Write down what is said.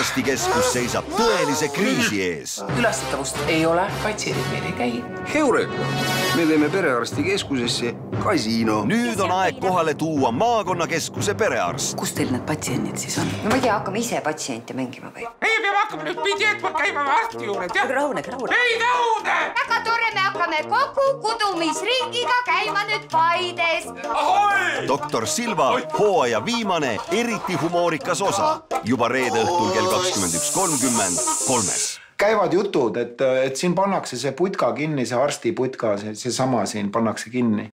perearstikeskus seisab tõelise kriisi ees. külastatavust ei ole, patsiendid meil ei käi. Heureka! me teeme perearstikeskusesse kasiino. nüüd on aeg kohale tuua maakonnakeskuse perearst. kus teil need patsiendid siis on? no ma ei tea, hakkame ise patsiente mängima või? meie peame hakkama nüüd pidi jätma käima arsti juures, jah? rahunege, rahunege. ei nõude. Väga tore, me hakkame kogu kudumisringiga käima nüüd Paides. doktor Silva, hooaja viimane, eriti humoorikas osa. Juba reede õhtul kell kakskümmend üks kolmkümmend kolmes. Käivad jutud, et, et siin pannakse see putka kinni, see arstiputka, see, seesama siin pannakse kinni